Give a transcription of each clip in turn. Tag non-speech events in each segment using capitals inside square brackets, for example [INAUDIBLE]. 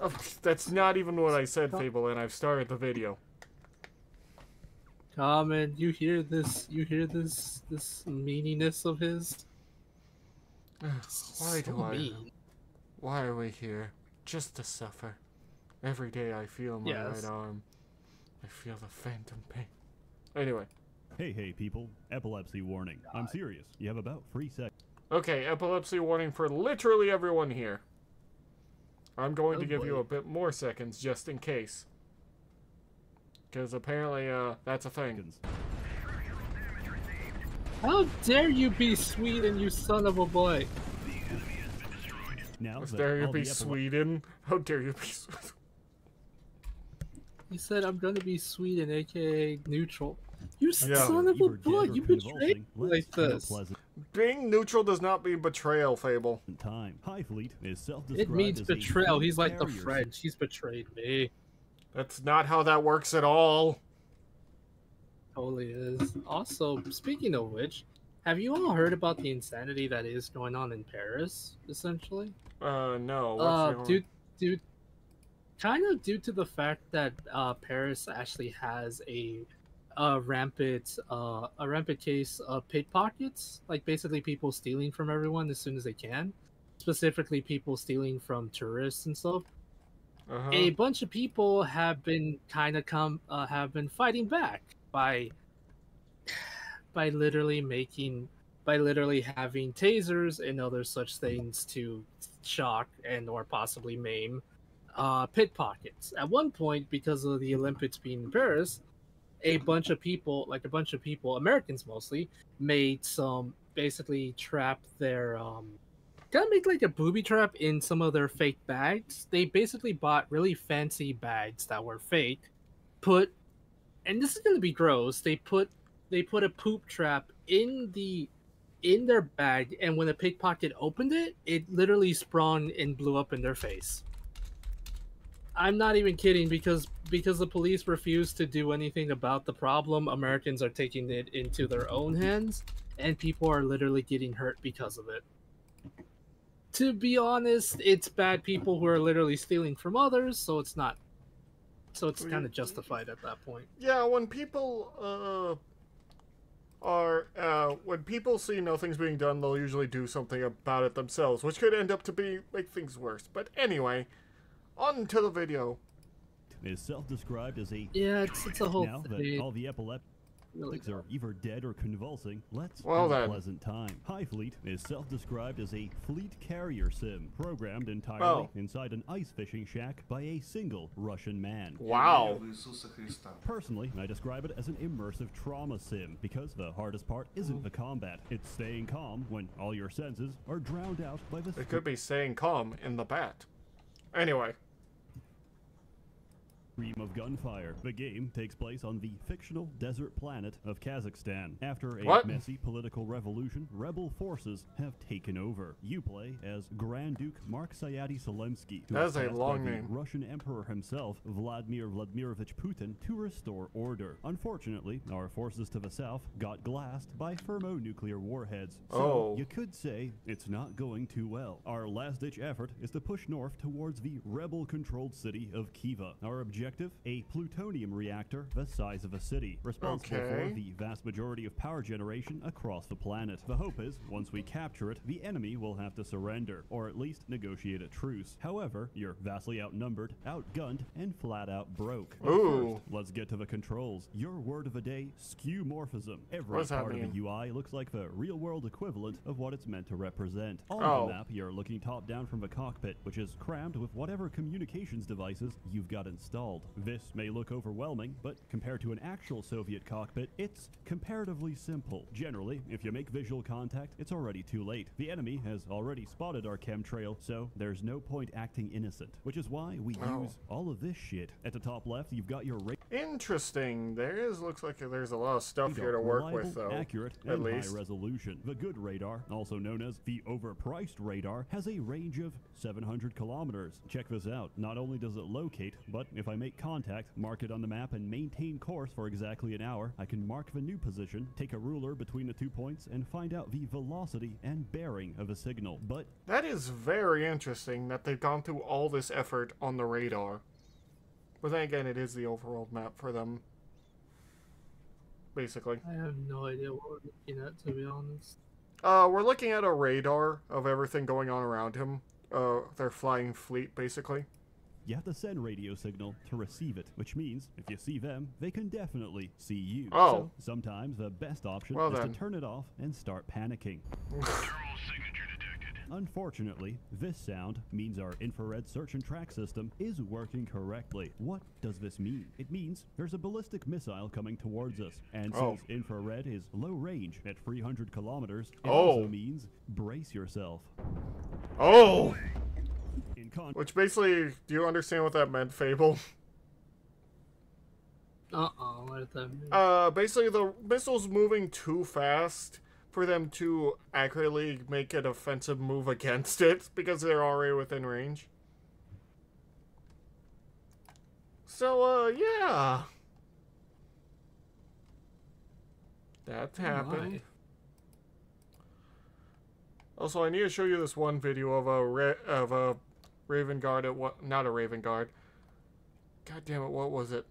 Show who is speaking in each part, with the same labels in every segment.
Speaker 1: Oh, that's not even what I said, Fable, and I've started the video.
Speaker 2: Common, you hear this? You hear this? This meaniness of his? [SIGHS]
Speaker 1: Why do
Speaker 2: So
Speaker 1: I?
Speaker 2: mean.
Speaker 1: Why are we here? Just to suffer. Every day I feel my
Speaker 2: Yes.
Speaker 1: right arm. I feel the phantom pain. Anyway,
Speaker 3: Hey, hey, people. Epilepsy warning. I'm serious. You have about three seconds.
Speaker 1: okay, epilepsy warning for literally everyone here. I'm going
Speaker 2: Oh
Speaker 1: to give you a bit more seconds just in case. Because apparently, uh, that's a thing.
Speaker 2: How dare you be Sweden, you son of a boy!
Speaker 3: Now
Speaker 1: How dare you be
Speaker 3: the epile-
Speaker 1: Sweden? How dare you be Sweden?
Speaker 2: He said, "I'm gonna be Sweden, aka neutral." You
Speaker 1: Yeah.
Speaker 2: son of a
Speaker 3: Either
Speaker 2: boy! You betrayed
Speaker 3: convulsing,
Speaker 2: me
Speaker 3: let's
Speaker 2: like this.
Speaker 3: pleasant
Speaker 1: Being neutral does not mean betrayal, Fable.
Speaker 3: time. Highfleet is self-described
Speaker 2: It means betrayal. He's like the French. He's betrayed me.
Speaker 1: That's not how that works at all.
Speaker 2: Totally is. Also, speaking of which, have you all heard about the insanity that is going on in Paris? Essentially,
Speaker 1: Uh, no. What's
Speaker 2: uh,
Speaker 1: going-
Speaker 2: due, due, kind of due to the fact that uh, Paris actually has a, a rampant, uh, a rampant case of pickpockets, like basically people stealing from everyone as soon as they can, specifically people stealing from tourists and stuff.
Speaker 1: Uh-huh.
Speaker 2: a bunch of people have been kind of come uh, have been fighting back by by literally making by literally having tasers and other such things to shock and or possibly maim uh, pickpockets. At one point, because of the Olympics being in Paris, a bunch of people, like a bunch of people, Americans mostly, made some basically trap their um, kind of make like a booby trap in some of their fake bags. They basically bought really fancy bags that were fake, put, and this is gonna be gross. They put they put a poop trap in the in their bag, and when a pickpocket opened it, it literally sprung and blew up in their face. I'm not even kidding because because the police refuse to do anything about the problem. Americans are taking it into their own hands, and people are literally getting hurt because of it to be honest, it's bad people who are literally stealing from others, so it's not. So it's kind of justified at that point.
Speaker 1: Yeah, when people uh are uh when people see nothing's being done, they'll usually do something about it themselves, which could end up to be make things worse. But anyway, Onto the video.
Speaker 3: Is self-described as a
Speaker 2: yeah, it's, it's a whole
Speaker 3: now
Speaker 2: thing.
Speaker 3: That all the epileptics are either dead or convulsing. Let's
Speaker 1: well,
Speaker 3: have a pleasant time. Highfleet is self-described as a fleet carrier sim programmed entirely inside an ice fishing shack by a single Russian man.
Speaker 1: Wow.
Speaker 3: Personally, I describe it as an immersive trauma sim because the hardest part isn't the combat. It's staying calm when all your senses are drowned out by the.
Speaker 1: It could be staying calm in the bat. Anyway.
Speaker 3: Stream of gunfire. The game takes place on the fictional desert planet of Kazakhstan. After a
Speaker 1: What?
Speaker 3: messy political revolution, rebel forces have taken over. You play as Grand Duke Mark Sayati Solemsky, who
Speaker 1: That is a long name.
Speaker 3: Russian Emperor himself, Vladimir Vladimirovich Putin, to restore order. Unfortunately, our forces to the south got glassed by thermonuclear warheads. So
Speaker 1: Oh.
Speaker 3: you could say it's not going too well. Our last-ditch effort is to push north towards the rebel-controlled city of Khiva. Our objective, a plutonium reactor the size of a city, responsible
Speaker 1: Okay.
Speaker 3: for the vast majority of power generation across the planet. The hope is, once we capture it, the enemy will have to surrender, or at least negotiate a truce. However, you're vastly outnumbered, outgunned, and flat out broke.
Speaker 1: Ooh.
Speaker 3: First, let's get to the controls. Your word of the day, skeuomorphism. Every
Speaker 1: What does that
Speaker 3: part of the UI looks like the real-world equivalent of what it's meant to represent. On
Speaker 1: Oh.
Speaker 3: the map, you're looking top-down from the cockpit, which is crammed with whatever communications devices you've got installed. This may look overwhelming, but compared to an actual Soviet cockpit, it's comparatively simple. Generally, if you make visual contact, it's already too late. The enemy has already spotted our chemtrail, so there's no point acting innocent, which is why we
Speaker 1: Oh.
Speaker 3: use all of this shit. At the top left, you've got your
Speaker 1: interesting. There is looks like there's a lot of stuff here to work
Speaker 3: reliable,
Speaker 1: with, though.
Speaker 3: Accurate
Speaker 1: at
Speaker 3: and
Speaker 1: least.
Speaker 3: high resolution. The good radar, also known as the overpriced radar, has a range of 700 kilometers. Check this out. Not only does it locate, but if I make make contact, mark it on the map, and maintain course for exactly an hour, I can mark the new position, take a ruler between the two points, and find out the velocity and bearing of a signal. But
Speaker 1: That is very interesting that they've gone through all this effort on the radar. But then again, it is the overworld map for them. Basically.
Speaker 2: I have no idea what we're looking at, to be honest.
Speaker 1: Uh, we're looking at a radar of everything going on around him. Uh, their flying fleet, basically.
Speaker 3: You have to send radio signal to receive it, which means if you see them, they can definitely see you.
Speaker 1: Oh.
Speaker 3: So sometimes the best option
Speaker 1: Well
Speaker 3: is
Speaker 1: then.
Speaker 3: to turn it off and start panicking. [LAUGHS] Unfortunately, this sound means our infrared search and track system is working correctly. What does this mean? It means there's a ballistic missile coming towards us, and
Speaker 1: Oh.
Speaker 3: since infrared is low range at 300 kilometers, it
Speaker 1: Oh.
Speaker 3: also means brace yourself.
Speaker 1: Oh!
Speaker 3: In con-
Speaker 1: Which basically, do you understand what that meant, Fable?
Speaker 2: Uh-uh, what did that mean?
Speaker 1: Uh, basically, the missile's moving too fast for them to accurately make an offensive move against it because they're already within range. So, uh, yeah. That
Speaker 2: Oh
Speaker 1: happened.
Speaker 2: my.
Speaker 1: Also, I need to show you this one video of a ra- of a Raven Guard at what? Not a Raven Guard. God damn it! What was it?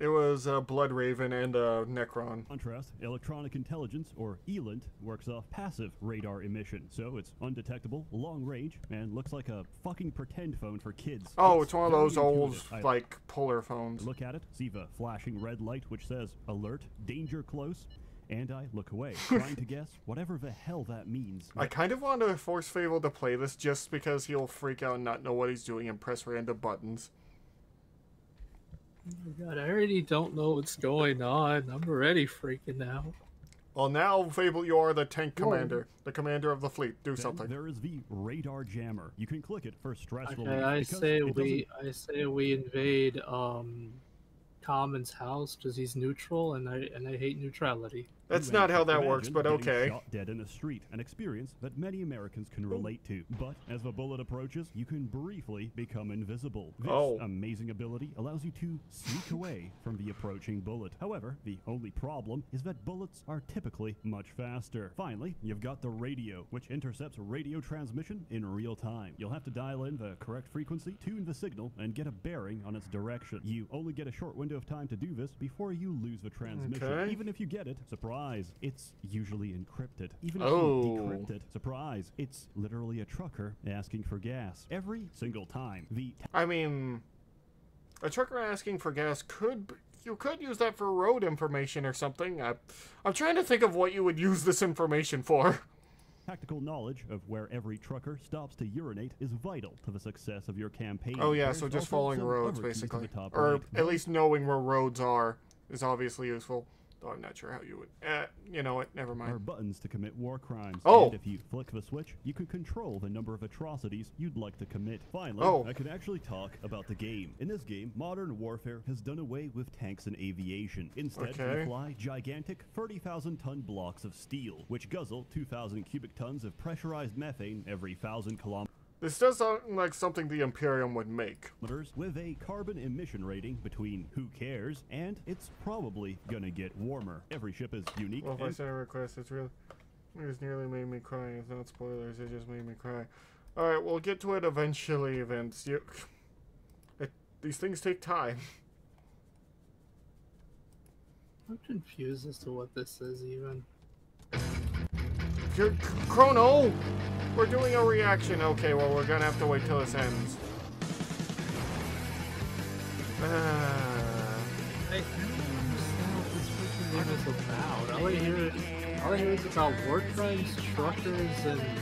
Speaker 1: It was uh, Blood Raven and uh, Necron.
Speaker 3: contrast, electronic intelligence, or ELINT, works off passive radar emission, so it's undetectable, long range, and looks like a fucking pretend phone for kids.
Speaker 1: Oh, it's one of those old like polar phones.
Speaker 3: look at it, see the flashing red light which says alert, danger close, and I look away, [LAUGHS] trying to guess whatever the hell that means.
Speaker 1: I kind of want to force Fable to play this just because he'll freak out and not know what he's doing and press random buttons.
Speaker 2: Oh my God, I already don't know what's going on. I'm already freaking out.
Speaker 1: Well, now Fable, you are the tank commander, the commander of the fleet. Do
Speaker 3: Then
Speaker 1: something.
Speaker 3: there is the radar jammer. You can click it for stress
Speaker 2: Okay,
Speaker 3: relief.
Speaker 2: I
Speaker 3: because
Speaker 2: say
Speaker 3: it
Speaker 2: we I say we invade um Common's house because he's neutral and I and I hate neutrality.
Speaker 1: That's not how that works, but okay.
Speaker 3: Shot dead in a street, an experience that many Americans can oh. relate to. But as the bullet approaches, you can briefly become invisible. This
Speaker 1: Oh.
Speaker 3: amazing ability allows you to sneak away from the approaching bullet. However, the only problem is that bullets are typically much faster. Finally, you've got the radio, which intercepts radio transmission in real time. You'll have to dial in the correct frequency, tune the signal, and get a bearing on its direction. You only get a short window of time to do this before you lose the transmission.
Speaker 1: Okay.
Speaker 3: Even if you get it, surprise, it's usually encrypted. Even if
Speaker 1: Oh.
Speaker 3: you decrypt it, surprise, it's literally a trucker asking for gas. Every single time. The
Speaker 1: I mean, a trucker asking for gas could you could use that for road information or something. I, I'm trying to think of what you would use this information for. [LAUGHS]
Speaker 3: tactical knowledge of where every trucker stops to urinate is vital to the success of your campaign.
Speaker 1: Oh yeah,
Speaker 3: There's
Speaker 1: so just following roads basically, or
Speaker 3: right.
Speaker 1: at least knowing where roads are is obviously useful. Though I'm not sure how you would. Uh, you know what? Never
Speaker 3: are
Speaker 1: mind.
Speaker 3: buttons to commit war crimes.
Speaker 1: Oh.
Speaker 3: And if you flick the switch, you can control the number of atrocities you'd like to commit. Finally,
Speaker 1: Oh.
Speaker 3: I can actually talk about the game. In this game, modern warfare has done away with tanks and aviation. Instead,
Speaker 1: Okay.
Speaker 3: we fly gigantic 30,000 ton blocks of steel, which guzzle 2,000 cubic tons of pressurized methane every 1,000 kilometers.
Speaker 1: This does sound like something the Imperium would make.
Speaker 3: with a carbon emission rating between who cares and it's probably gonna get warmer. Every ship is unique.
Speaker 1: Well, if I
Speaker 3: and
Speaker 1: send a request, it's really. It just nearly made me cry. It's not spoilers. It just made me cry. All right, we'll get to it eventually. Vince, you. [LAUGHS] It, these things take time. [LAUGHS]
Speaker 2: I'm confused as to what this is even.
Speaker 1: You're, Krono, we're doing a reaction. Okay, well we're gonna have to wait till this ends. Uh,
Speaker 2: I don't understand what this freaking game is about. All I hear, all I hear is about war crimes, truckers, and, and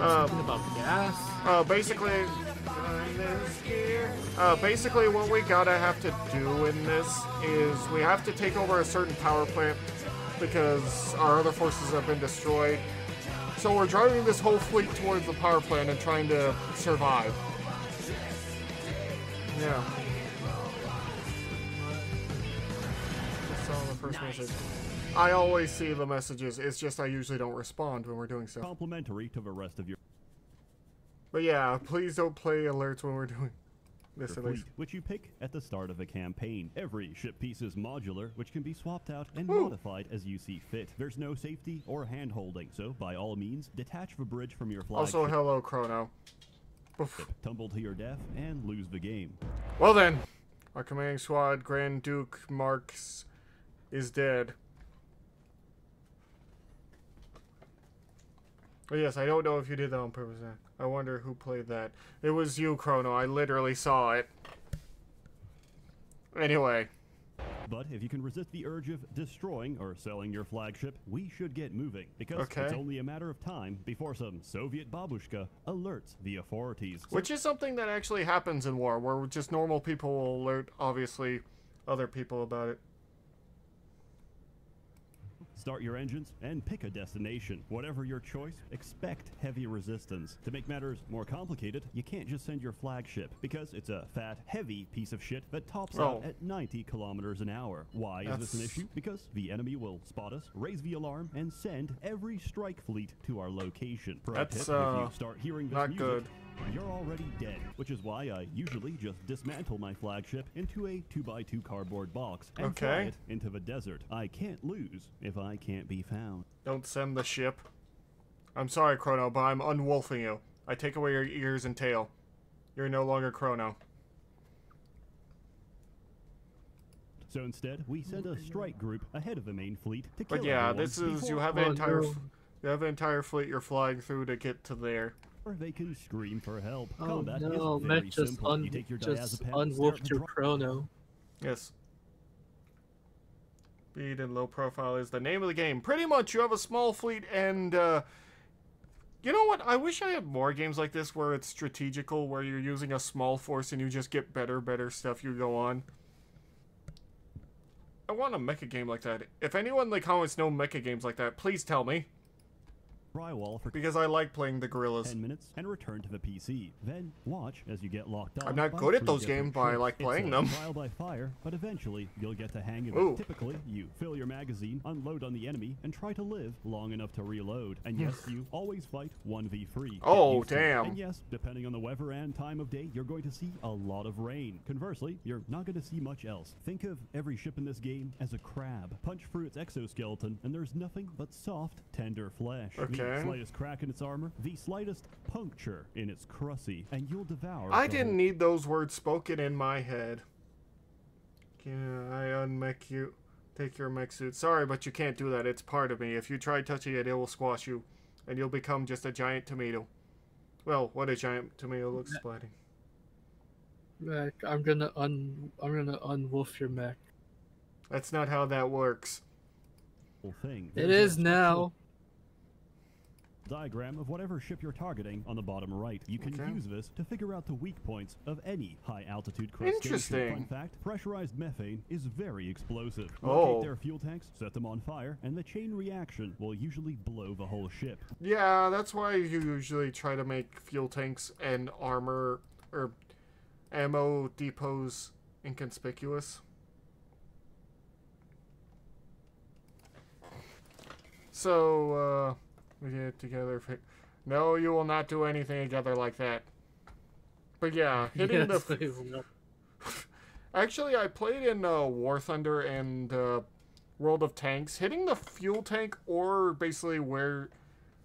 Speaker 1: Uh,
Speaker 2: something about gas.
Speaker 1: uh, basically, uh, basically what we gotta have to do in this is we have to take over a certain power plant because our other forces have been destroyed. So we're driving this whole fleet towards the power plant and trying to survive. Yeah. Just saw the first message. I always see the messages. It's just I usually don't respond when we're doing stuff.
Speaker 3: Complimentary to the rest of your
Speaker 1: But yeah, please don't play alerts when we're doing.
Speaker 3: Your fleet, which you pick at the start of a campaign. Every ship piece is modular, which can be swapped out and
Speaker 1: Woo.
Speaker 3: modified as you see fit. There's no safety or hand holding, so by all means, detach the bridge from your flagship,
Speaker 1: Also, hello, Krono. Oof.
Speaker 3: tumble to your death, and lose the game.
Speaker 1: Well then, our commanding squad, Grand Duke Marx, is dead. Oh yes, I don't know if you did that on purpose. I wonder who played that. It was you, Krono. I literally saw it. Anyway,
Speaker 3: But if you can resist the urge of destroying or selling your flagship, we should get moving because it's only a matter of time before some Soviet babushka alerts the authorities.
Speaker 1: Which is something that actually happens in war, where just normal people will alert, obviously, other people about it.
Speaker 3: Start your engines and pick a destination. Whatever your choice, expect heavy resistance. To make matters more complicated, you can't just send your flagship because it's a fat, heavy piece of shit that tops out
Speaker 1: Oh.
Speaker 3: at 90 kilometers an hour. Why is this an issue? Because the enemy will spot us, raise the alarm, and send every strike fleet to our location. Pro
Speaker 1: That's,
Speaker 3: tip,
Speaker 1: uh,
Speaker 3: if you start hearing this
Speaker 1: not
Speaker 3: music,
Speaker 1: good.
Speaker 3: You're already dead, which is why I usually just dismantle my flagship into a 2x2 cardboard box and fly it into the desert. I can't lose if I can't be found.
Speaker 1: Don't send the ship. I'm sorry, Krono, but I'm unwolfing you. I take away your ears and tail. You're no longer Krono.
Speaker 3: So instead, we send a strike group ahead of the main fleet to kill
Speaker 1: But yeah, this is you have an entire you have an entire fleet you're flying through to get to there.
Speaker 3: They can scream for help.
Speaker 2: Oh
Speaker 3: Combat
Speaker 2: no,
Speaker 3: is very
Speaker 2: Mech just,
Speaker 3: simple.
Speaker 2: un-
Speaker 3: you take your
Speaker 2: just
Speaker 3: diazepam, stare
Speaker 2: unwolfed your
Speaker 3: dro-
Speaker 2: chrono.
Speaker 1: Yes. Speed and low profile is the name of the game. Pretty much, you have a small fleet, and uh, you know what? I wish I had more games like this where it's strategical, where you're using a small force and you just get better, better stuff you go on. I want a mecha game like that. If anyone in the comments know mecha games like that, please tell me,
Speaker 3: drywall for
Speaker 1: because I like playing the gorillas.
Speaker 3: 10 minutes and return to the PC. Then watch as you get locked up.
Speaker 1: I'm not good at those games, but I like playing them.
Speaker 3: Trial by fire, but eventually you'll get the hang of
Speaker 1: Ooh.
Speaker 3: it. Typically, you fill your magazine, unload on the enemy, and try to live long enough to reload. And yes, [SIGHS] you always fight 1v3.
Speaker 1: Oh, damn.
Speaker 3: And yes, depending on the weather and time of day, you're going to see a lot of rain. Conversely, you're not going to see much else. Think of every ship in this game as a crab. Punch through its exoskeleton, and there's nothing but soft, tender flesh.
Speaker 1: Okay.
Speaker 3: The slightest crack in its armor, the slightest puncture in its crusty, and you'll devour.
Speaker 1: I didn't
Speaker 3: whole-
Speaker 1: need those words spoken in my head. Can I unmech you? Take your mech suit. Sorry, but you can't do that. It's part of me. If you try touching it, it will squash you, and you'll become just a giant tomato. Well, what a giant tomato looks like.
Speaker 2: Mech, I'm gonna un I'm gonna unwolf your mech.
Speaker 1: That's not how that works.
Speaker 3: whole thing.
Speaker 2: It
Speaker 3: There's
Speaker 2: is now.
Speaker 3: Diagram of whatever ship you're targeting on the bottom right. You can
Speaker 1: Okay.
Speaker 3: use this to figure out the weak points of any high altitude crustacean.
Speaker 1: Interesting.
Speaker 3: Fun fact: pressurized methane is very explosive.
Speaker 1: Oh.
Speaker 3: Locate their fuel tanks, set them on fire, and the chain reaction will usually blow the whole ship.
Speaker 1: Yeah, that's why you usually try to make fuel tanks and armor or ammo depots inconspicuous. So, uh, we get together. fi- No, you will not do anything together like that. But yeah, [LAUGHS] hitting
Speaker 2: Yes,
Speaker 1: the.
Speaker 2: they. [LAUGHS]
Speaker 1: Actually, I played in uh, War Thunder and uh, World of Tanks. Hitting the fuel tank or basically where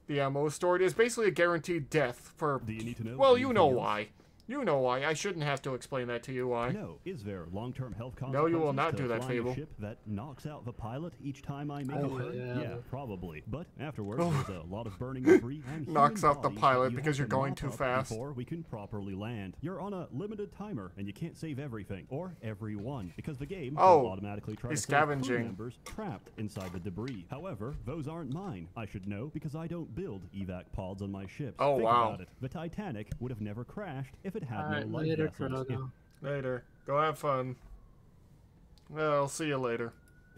Speaker 1: the ammo is stored is basically a guaranteed death for.
Speaker 3: Do you need to know?
Speaker 1: Well, you know why. You know why. I shouldn't have to explain that to you why.
Speaker 3: No. Is there long-term health consequences?
Speaker 1: No,
Speaker 3: consequences
Speaker 1: you will not do that,
Speaker 3: flying
Speaker 1: Fable.
Speaker 3: a ship that knocks out the pilot each time I make
Speaker 2: Oh,
Speaker 3: a turn?
Speaker 2: yeah.
Speaker 3: Yeah, probably. But afterwards,
Speaker 1: Oh.
Speaker 3: there's a lot of burning debris [LAUGHS] and
Speaker 1: Knocks
Speaker 3: human
Speaker 1: out the pilot
Speaker 3: that you
Speaker 1: because
Speaker 3: have
Speaker 1: you're
Speaker 3: to
Speaker 1: going
Speaker 3: mop
Speaker 1: too
Speaker 3: up
Speaker 1: fast.
Speaker 3: Before we can properly land. You're on a limited timer, and you can't save everything or everyone because the game
Speaker 1: Oh,
Speaker 3: will automatically try
Speaker 1: he's
Speaker 3: to save crew
Speaker 1: scavenging.
Speaker 3: members trapped inside the debris. However, those aren't mine. I should know because I don't build evac pods on my ships.
Speaker 1: Oh,
Speaker 3: Think
Speaker 1: wow.
Speaker 3: about it. The Titanic would have never crashed if it had
Speaker 2: Alright,
Speaker 3: no life
Speaker 2: later,
Speaker 3: vessels. If
Speaker 1: Later. Go have fun. Well, I'll see you later.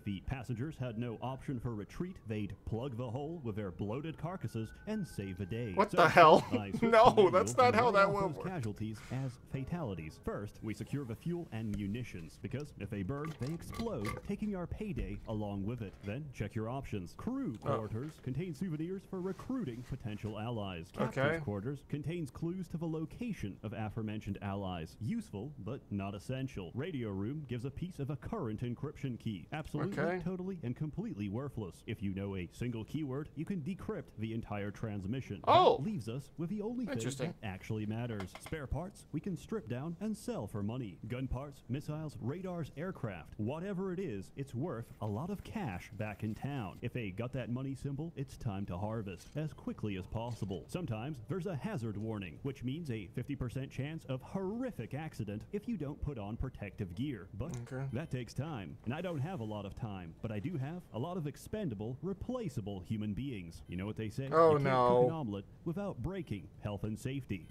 Speaker 3: The passengers had no option for retreat, they'd plug the hole with their bloated carcasses and save the day.
Speaker 1: What
Speaker 3: So,
Speaker 1: the hell? [LAUGHS] [LAUGHS] No, that's not how that will work.
Speaker 3: casualties as fatalities. First, we secure the fuel and munitions, because if they burn, they explode, taking our payday along with it. Then, check your options. Crew
Speaker 1: Oh.
Speaker 3: quarters contain souvenirs for recruiting potential allies. Captain's
Speaker 1: Okay.
Speaker 3: quarters contains clues to the location of aforementioned allies. Useful, but not essential. Radio room gives a piece of a current encryption key. Absolutely,
Speaker 1: Okay.
Speaker 3: totally, and completely worthless. If you know a single keyword, you can decrypt the entire transmission.
Speaker 1: Oh!
Speaker 3: That leaves us with the only thing that actually matters. Spare parts we can strip down and sell for money. Gun parts, missiles, radars, aircraft. Whatever it is, it's worth a lot of cash back in town. If they got that money symbol, it's time to harvest as quickly as possible. Sometimes there's a hazard warning, which means a 50% chance of horrific accident if you don't put on protective gear. But
Speaker 1: Okay.
Speaker 3: that takes time, and I don't have a lot of time, but I do have a lot of expendable, replaceable human beings. You know what they say?
Speaker 1: Oh,
Speaker 3: you can't
Speaker 1: no.
Speaker 3: Cook an omelet without breaking health and safety.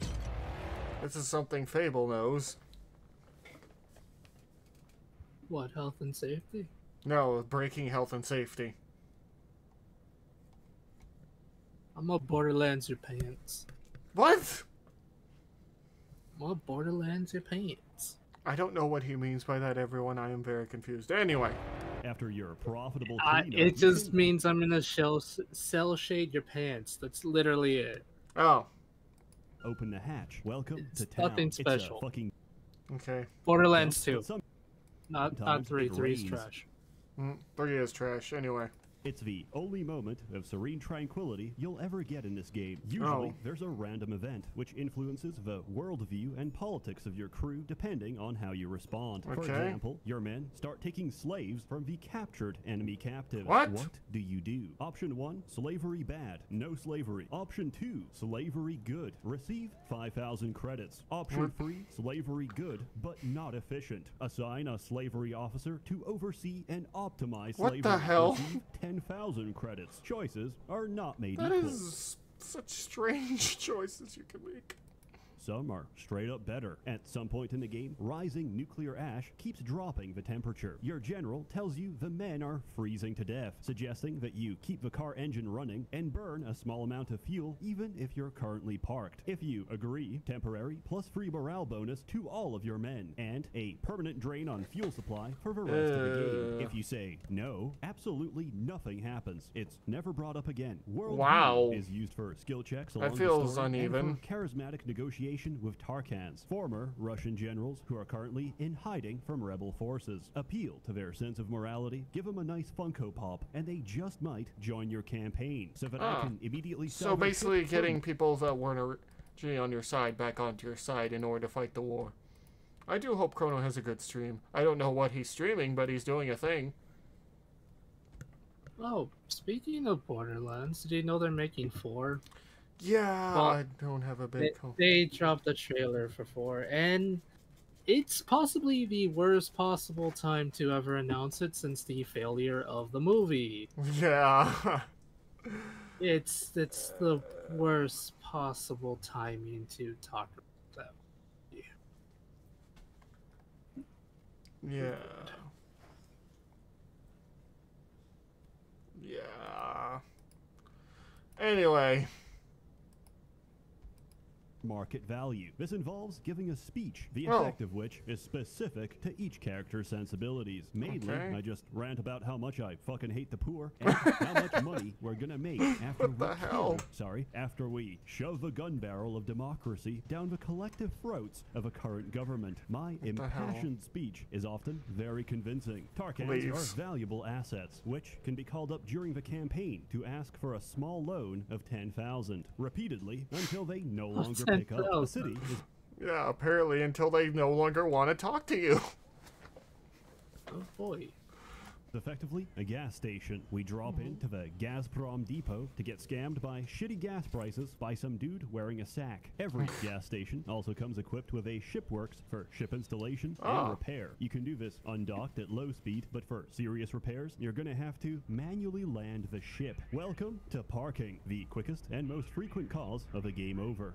Speaker 1: This is something Fable knows.
Speaker 2: What health and safety?
Speaker 1: No, breaking health and safety.
Speaker 2: I'm a Borderlands your pants.
Speaker 1: What?
Speaker 2: I'm Borderlands your pants.
Speaker 1: I don't know what he means by that, everyone. I am very confused. Anyway.
Speaker 3: After your profitable
Speaker 2: I,
Speaker 3: cleanup,
Speaker 2: it just
Speaker 3: can-
Speaker 2: means I'm gonna shell cell shade your pants. That's literally it.
Speaker 1: Oh,
Speaker 3: open the hatch. Welcome
Speaker 2: It's
Speaker 3: to town.
Speaker 2: nothing
Speaker 3: It's a
Speaker 2: special.
Speaker 3: fucking
Speaker 1: okay.
Speaker 2: Borderlands 2.
Speaker 3: but some-
Speaker 2: Not not
Speaker 3: sometimes
Speaker 2: three.
Speaker 3: it
Speaker 2: Three's trash.
Speaker 1: Mm, three is trash. Anyway.
Speaker 3: It's the only moment of serene tranquility you'll ever get in this game. Usually,
Speaker 1: Oh.
Speaker 3: there's a random event which influences the worldview and politics of your crew depending on how you respond. For example, your men start taking slaves from the captured enemy captives.
Speaker 1: What?
Speaker 3: What do you do? Option 1, slavery bad, no slavery. Option 2, slavery good, receive 5,000 credits. Option
Speaker 1: What?
Speaker 3: 3, slavery good, but not efficient. Assign a slavery officer to oversee and optimize
Speaker 1: What
Speaker 3: slavery.
Speaker 1: the hell?
Speaker 3: Receive 10,000 credits. Choices are not made
Speaker 1: That
Speaker 3: equal.
Speaker 1: is such strange [LAUGHS] choices you can make.
Speaker 3: Some are straight up better. At some point in the game, rising nuclear ash keeps dropping the temperature. Your general tells you the men are freezing to death, suggesting that you keep the car engine running and burn a small amount of fuel even if you're currently parked. If you agree, temporary plus free morale bonus to all of your men, and a permanent drain on fuel supply for the rest of the game.
Speaker 1: Uh.
Speaker 3: If you say no, absolutely nothing happens. It's never brought up again. World
Speaker 1: Wow.
Speaker 3: is used for skill checks
Speaker 1: That
Speaker 3: along the
Speaker 1: feels
Speaker 3: story and for
Speaker 1: uneven.
Speaker 3: charismatic negotiation with Tarkhans, former Russian generals who are currently in hiding from rebel forces. Appeal to their sense of morality, give them a nice Funko Pop, and they just might join your campaign so that I
Speaker 1: Ah.
Speaker 3: can immediately
Speaker 1: So
Speaker 3: sell their
Speaker 1: basically,
Speaker 3: ship for
Speaker 1: getting people that weren't originally on your side back onto your side in order to fight the war. I do hope Krono has a good stream. I don't know what he's streaming, but he's doing a thing.
Speaker 2: Oh, speaking of Borderlands, did you know they're making four?
Speaker 1: Yeah,
Speaker 2: Well,
Speaker 1: I don't have a
Speaker 2: They,
Speaker 1: big.
Speaker 2: they dropped the trailer for four, and it's possibly the worst possible time to ever announce it since the failure of the movie. [LAUGHS]
Speaker 1: Yeah.
Speaker 2: It's it's the worst possible timing to talk about that.
Speaker 1: yeah. Yeah. Anyway.
Speaker 3: Market value. This involves giving a speech, the
Speaker 1: Oh.
Speaker 3: effect of which is specific to each character's sensibilities. Mainly,
Speaker 1: Okay.
Speaker 3: I just rant about how much I fucking hate the poor and how much [LAUGHS] money we're gonna make after
Speaker 1: What the
Speaker 3: we
Speaker 1: hell?
Speaker 3: sorry, after we shove the gun barrel of democracy down the collective throats of a current government. My
Speaker 1: the hell?
Speaker 3: impassioned speech is often very convincing. Tarkhans
Speaker 1: Please.
Speaker 3: are valuable assets, which can be called up during the campaign to ask for a small loan of 10,000 repeatedly until they no longer pick up. The city
Speaker 1: Yeah, apparently until they no longer want to talk to you.
Speaker 2: Oh boy.
Speaker 3: Effectively a gas station. We drop
Speaker 1: Mm-hmm.
Speaker 3: into the Gazprom depot to get scammed by shitty gas prices by some dude wearing a sack. Every gas station also comes equipped with a shipworks for ship installation
Speaker 1: Ah.
Speaker 3: and repair. You can do this undocked at low speed, but for serious repairs, you're gonna have to manually land the ship. Welcome to parking, the quickest and most frequent cause of a game over.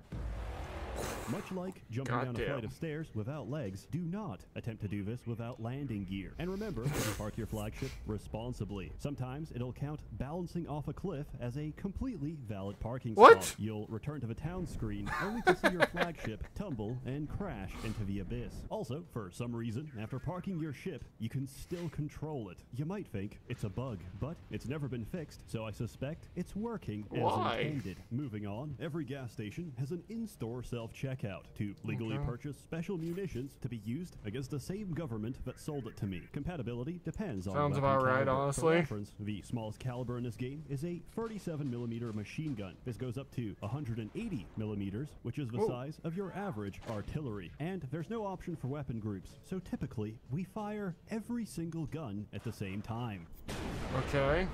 Speaker 3: Much like jumping down a flight of stairs without legs, do not attempt to do this without landing gear. And remember to park your flagship responsibly. Sometimes it'll count balancing off a cliff as a completely valid parking
Speaker 1: What?
Speaker 3: spot. You'll return to the town screen only to see your [LAUGHS] flagship tumble and crash into the abyss. Also, for some reason, after parking your ship, you can still control it. You might think it's a bug, but it's never been fixed, so I suspect it's working
Speaker 1: Why?
Speaker 3: as intended. Moving on, every gas station has an in-store self-checkout to legally
Speaker 1: Okay.
Speaker 3: purchase special munitions to be used against the same government that sold it to me. Compatibility depends on
Speaker 1: Sounds about right,
Speaker 3: caliber. For
Speaker 1: honestly.
Speaker 3: reference, the smallest caliber in this game is a 37 millimeter machine gun. This goes up to 180 millimeters, which is the
Speaker 1: Whoa.
Speaker 3: size of your average artillery. And there's no option for weapon groups, so typically we fire every single gun at the same time.
Speaker 1: Okay.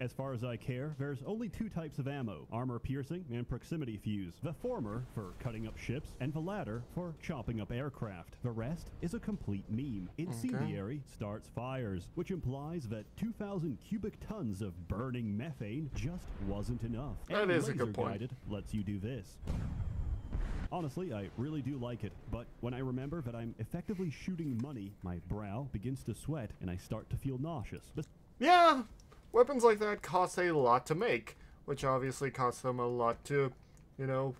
Speaker 3: As far as I care, there's only two types of ammo armor piercing and proximity fuse. The former for cutting up ships, and the latter for chopping up aircraft. The rest is a complete meme. Incendiary starts fires, which implies that 2,000 cubic tons of burning methane just wasn't enough.
Speaker 1: That
Speaker 3: and
Speaker 1: is a good point.
Speaker 3: guided lets you do this. Honestly, I really do like it, but when I remember that I'm effectively shooting money, my brow begins to sweat and I start to feel nauseous.
Speaker 1: Yeah, weapons like that cost a lot to make, which obviously costs them a lot to, you know,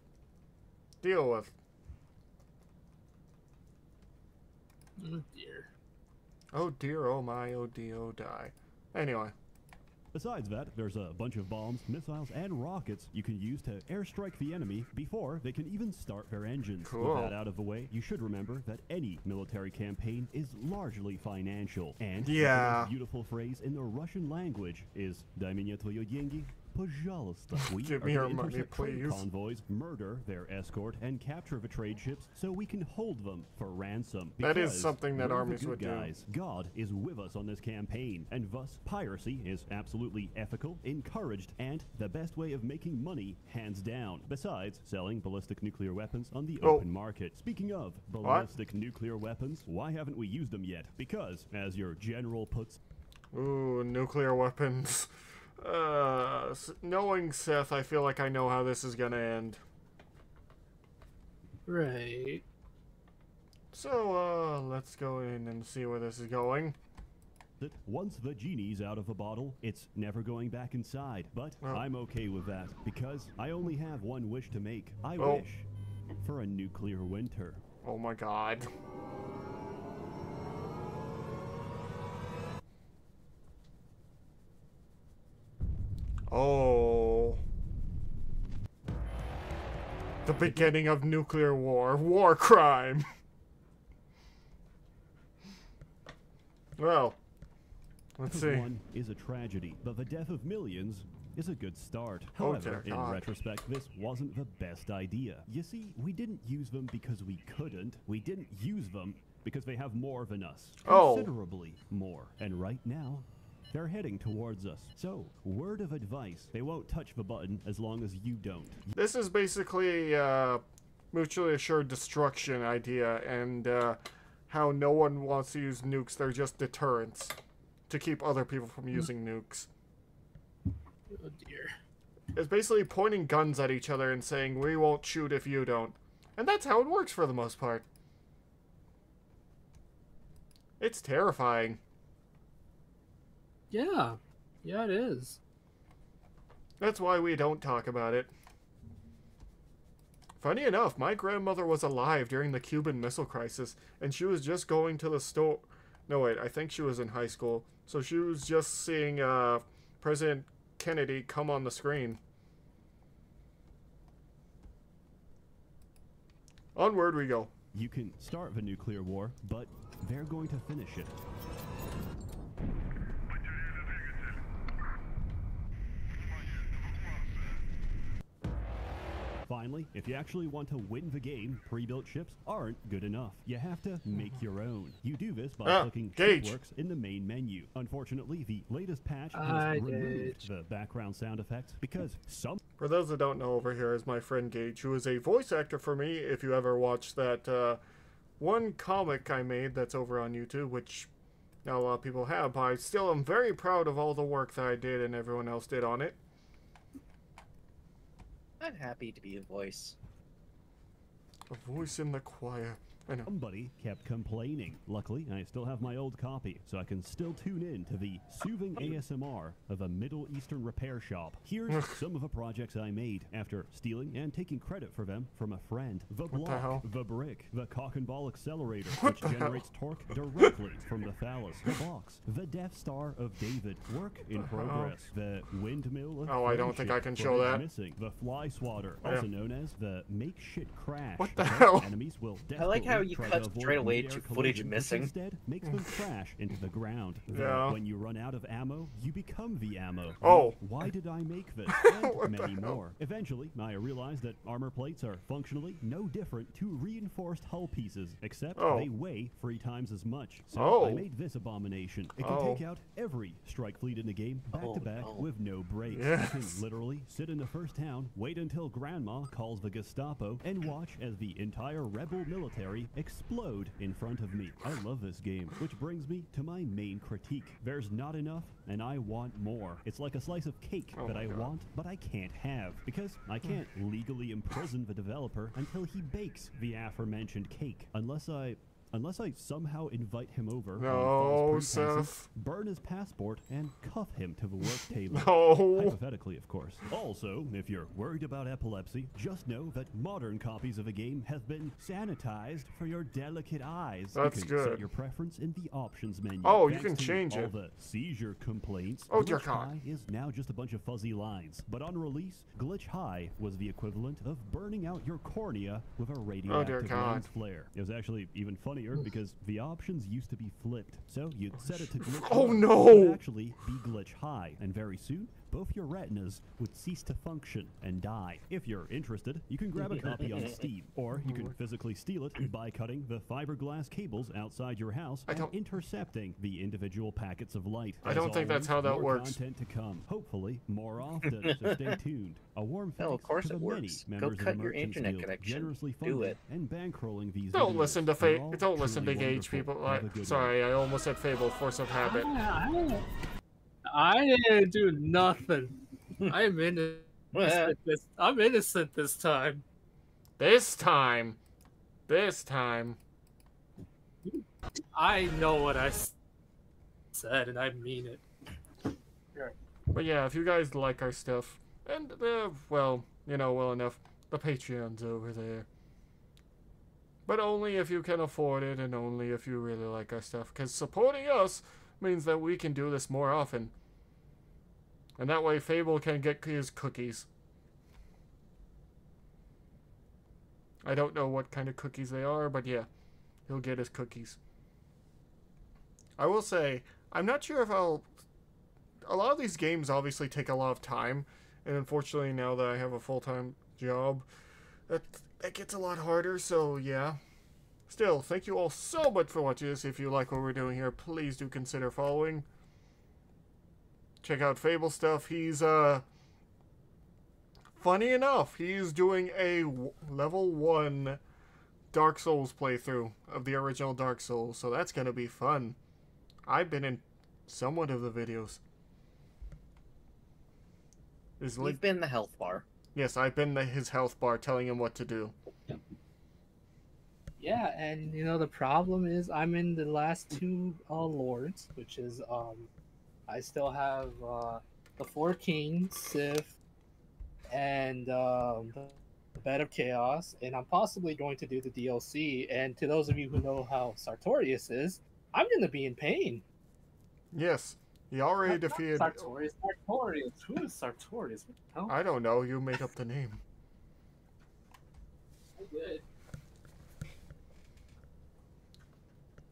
Speaker 1: deal with.
Speaker 2: Oh dear.
Speaker 1: Oh dear, oh my, oh dear, oh die. Anyway,
Speaker 3: Besides that, there's a bunch of bombs, missiles, and rockets you can use to airstrike the enemy before they can even start their engines.
Speaker 1: Cool.
Speaker 3: With that out of the way, you should remember that any military campaign is largely financial. And
Speaker 1: yeah.
Speaker 3: beautiful phrase in the Russian language is Daiminatoyo Yengi пожалуйста». [LAUGHS] We
Speaker 1: Give
Speaker 3: are
Speaker 1: me
Speaker 3: gonna
Speaker 1: your money,
Speaker 3: intercept trade
Speaker 1: please.
Speaker 3: convoys, murder their escort, and capture the trade ships so we can hold them for ransom.
Speaker 1: That is
Speaker 3: Because
Speaker 1: something that
Speaker 3: we're the
Speaker 1: armies
Speaker 3: good
Speaker 1: would do.
Speaker 3: guys. God is with us on this campaign, and thus piracy is absolutely ethical, encouraged, and the best way of making money, hands down. Besides selling ballistic nuclear weapons on the
Speaker 1: Oh.
Speaker 3: open market. Speaking of ballistic nuclear weapons, why haven't we used them yet? Because, as your general puts
Speaker 1: ooh, nuclear weapons. [LAUGHS] Uh, knowing Sseth, I feel like I know how this is gonna end.
Speaker 2: Right.
Speaker 1: So, uh, let's go in and see where this is going.
Speaker 3: that once the genie's out of the bottle, it's never going back inside. But
Speaker 1: Well-
Speaker 3: I'm okay with that because I only have one wish to make. I
Speaker 1: Oh.
Speaker 3: wish for a nuclear winter.
Speaker 1: Oh my god. Oh. The beginning of nuclear war. War crime. Well, let's see.
Speaker 3: One is a tragedy, but the death of millions is a good start.
Speaker 1: Oh,
Speaker 3: However,
Speaker 1: dear
Speaker 3: in retrospect, this wasn't the best idea. You see, we didn't use them because we couldn't. We didn't use them because they have more than us.
Speaker 1: Oh.
Speaker 3: Considerably more. And right now, they're heading towards us. So, word of advice, they won't touch the button as long as you don't.
Speaker 1: This is basically a mutually assured destruction idea, and uh, how no one wants to use nukes. They're just deterrents to keep other people from using nukes.
Speaker 2: Oh dear.
Speaker 1: It's basically pointing guns at each other and saying, "We won't shoot if you don't," and that's how it works for the most part. It's terrifying.
Speaker 2: Yeah. Yeah, it is.
Speaker 1: That's why we don't talk about it. Funny enough, my grandmother was alive during the Cuban Missile Crisis, and she was just going to the store. No, wait, I think she was in high school. So she was just seeing uh, President Kennedy come on the screen. Onward we go.
Speaker 3: You can start the nuclear war, but they're going to finish it. Finally, if you actually want to win the game, pre-built ships aren't good enough. You have to make your own. You do this by
Speaker 1: Ah,
Speaker 3: clicking
Speaker 1: Gage.
Speaker 3: Shipworks in the main menu. Unfortunately, the latest patch has
Speaker 2: Hi,
Speaker 3: removed
Speaker 2: Gage.
Speaker 3: the background sound effects because some
Speaker 1: For those that don't know, over here is my friend Gage, who is a voice actor for me. If you ever watched that uh, one comic I made that's over on YouTube, which not a lot of people have, but I still am very proud of all the work that I did and everyone else did on it.
Speaker 4: I'm happy to be a voice.
Speaker 1: A voice in the choir. I know.
Speaker 3: Somebody kept complaining. Luckily, I still have my old copy, so I can still tune in to the soothing ASMR of a Middle Eastern repair shop. Here's some of the projects I made after stealing and taking credit for them from a friend. The
Speaker 1: the
Speaker 3: block,
Speaker 1: hell?
Speaker 3: the brick, the cock and ball accelerator,
Speaker 1: What
Speaker 3: which
Speaker 1: the hell?
Speaker 3: generates torque directly from the phallus, the box, the Death Star of David, work in progress, the windmill of
Speaker 1: Oh, I don't think I can show that.
Speaker 3: Missing, the fly swatter,
Speaker 1: yeah.
Speaker 3: also known as the make shit crash.
Speaker 1: What the hell?
Speaker 3: Enemies will
Speaker 4: I like how
Speaker 3: desperately
Speaker 4: you cut straight away to footage missing.
Speaker 3: Instead, makes them [SIGHS] crash into the ground. Then
Speaker 1: Yeah.
Speaker 3: When you run out of ammo, you become the ammo.
Speaker 1: Oh.
Speaker 3: Why did I make this? [LAUGHS]
Speaker 1: What
Speaker 3: And many more. Eventually, I realized that armor plates are functionally no different to reinforced hull pieces, except
Speaker 1: Oh.
Speaker 3: they weigh three times as much. So
Speaker 1: Oh.
Speaker 3: I made this abomination. It can
Speaker 1: Oh.
Speaker 3: take out every strike fleet in the game back
Speaker 4: Oh,
Speaker 3: to back
Speaker 4: no.
Speaker 3: with no brakes. You can literally sit in the first town, wait until grandma calls the Gestapo, and watch as the entire rebel military explode in front of me. I love this game, which brings me to my main critique. There's not enough, and I want more. It's like a slice of cake
Speaker 1: Oh
Speaker 3: that I
Speaker 1: God.
Speaker 3: want, but I can't have, because I hmm. can't legally imprison the developer until he bakes the aforementioned cake. Unless I Unless I somehow invite him over,
Speaker 1: No,
Speaker 3: um, false
Speaker 1: Sseth.
Speaker 3: burn his passport, and cuff him to the work [LAUGHS] table.
Speaker 1: No.
Speaker 3: Hypothetically, of course. Also, if you're worried about epilepsy, just know that modern copies of a game have been sanitized for your delicate eyes.
Speaker 1: That's
Speaker 3: you can
Speaker 1: good.
Speaker 3: set your preference in the options menu.
Speaker 1: Oh, you can change
Speaker 3: all
Speaker 1: it.
Speaker 3: the seizure complaints.
Speaker 1: Oh, dear God.
Speaker 3: High is now just a bunch of fuzzy lines. But on release, Glitch High was the equivalent of burning out your cornea with a oh, radioactive
Speaker 1: God.
Speaker 3: lens flare. It was actually even funnier because the options used to be flipped. So you'd set it to glitch
Speaker 1: Oh,
Speaker 3: low,
Speaker 1: no.
Speaker 3: actually be glitch high, and very soon both your retinas would cease to function and die. If you're interested, you can grab a copy on [LAUGHS] Steam, or you can physically steal it by cutting the fiberglass cables outside your house and intercepting the individual packets of light.
Speaker 1: I don't think that's how that
Speaker 3: more
Speaker 1: works.
Speaker 3: Content to come, hopefully more [LAUGHS] often. so stay tuned. A warm
Speaker 4: No, of course
Speaker 3: to
Speaker 4: it
Speaker 3: the many
Speaker 4: works. Go
Speaker 3: members of the
Speaker 4: cut your internet
Speaker 3: Guild,
Speaker 4: connection.
Speaker 3: generously
Speaker 4: Do it.
Speaker 3: And bankrolling these.
Speaker 1: Don't
Speaker 3: videos.
Speaker 1: listen to
Speaker 3: They're
Speaker 1: Fa-
Speaker 3: all
Speaker 1: Don't listen to
Speaker 3: truly
Speaker 1: Gage people.
Speaker 3: Have
Speaker 1: I,
Speaker 3: a good one.
Speaker 1: sorry, I almost said Fable. Force of habit. [LAUGHS]
Speaker 2: I, I didn't do nothing. [LAUGHS] I'm innocent. This, I'm innocent this time.
Speaker 1: This time. This time.
Speaker 2: I know what I said, and I mean it.
Speaker 1: But yeah, if you guys like our stuff, and uh, well, you know, well enough, the Patreon's over there. But only if you can afford it, and only if you really like our stuff. Because supporting us means that we can do this more often. And that way, Fable can get his cookies. I don't know what kind of cookies they are, but yeah, he'll get his cookies. I will say, I'm not sure if I'll a lot of these games obviously take a lot of time, and unfortunately now that I have a full time job, that that gets a lot harder. So yeah. Still, thank you all so much for watching this. If you like what we're doing here, please do consider following. Check out Fable stuff. He's uh funny enough, he's doing a w- level one Dark Souls playthrough of the original Dark Souls, so that's gonna be fun. I've been in somewhat of the videos. Is link-
Speaker 4: You've been the health bar.
Speaker 1: yes, I've been the, his health bar telling him what to do.
Speaker 2: Yeah, and you know the problem is I'm in the last two uh, lords, which is um, I still have uh, the Four Kings, Seath, and um, the Bed of Chaos, and I'm possibly going to do the DLC. And to those of you who know how Sartorius is, I'm going to be in pain.
Speaker 1: Yes, he already
Speaker 2: Not- not
Speaker 1: defeated.
Speaker 2: Sartorius. Sartorius. Who is Sartorius? What the hell?
Speaker 1: I don't know. You made up the name.
Speaker 2: I did.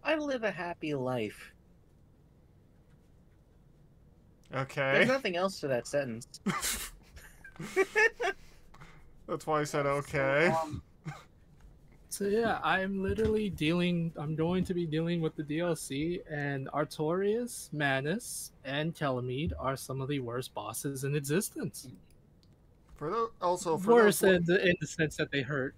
Speaker 4: I live a happy life.
Speaker 1: Okay.
Speaker 4: There's nothing else to that sentence. [LAUGHS]
Speaker 1: That's why I said okay.
Speaker 2: So, um, so yeah, I'm literally dealing. I'm going to be dealing with the DLC, and Artorias, Manus, and Telemede are some of the worst bosses in existence.
Speaker 1: For those, also for
Speaker 2: Worse
Speaker 1: those,
Speaker 2: in the, in the sense that they hurt.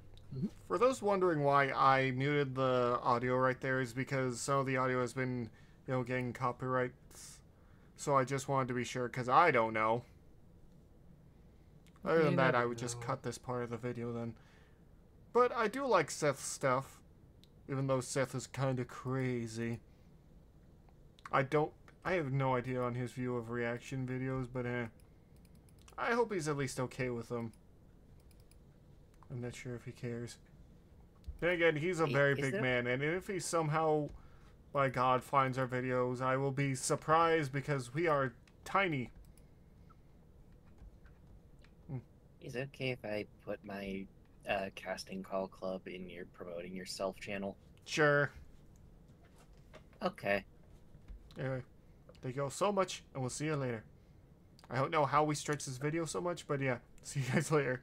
Speaker 1: for those wondering why I muted the audio right there is because some of the audio has been, you know, getting copyrights. So I just wanted to be sure because I don't know. Other
Speaker 2: You
Speaker 1: than that, I would just cut this part of the video then. But I do like Sseth's stuff, even though Sseth is kind of crazy. I don't. I have no idea on his view of reaction videos, but eh. I hope he's at least okay with them. I'm not sure if he cares. Then again, he's a very
Speaker 4: is
Speaker 1: big
Speaker 4: there-
Speaker 1: man, and if he somehow, by God, finds our videos, I will be surprised because we are tiny.
Speaker 4: Is it okay if I put my uh, casting call club in your promoting yourself channel?
Speaker 1: Sure.
Speaker 4: Okay.
Speaker 1: Anyway, thank you all so much, and we'll see you later. I don't know how we stretch this video so much, but yeah, [LAUGHS] see you guys later.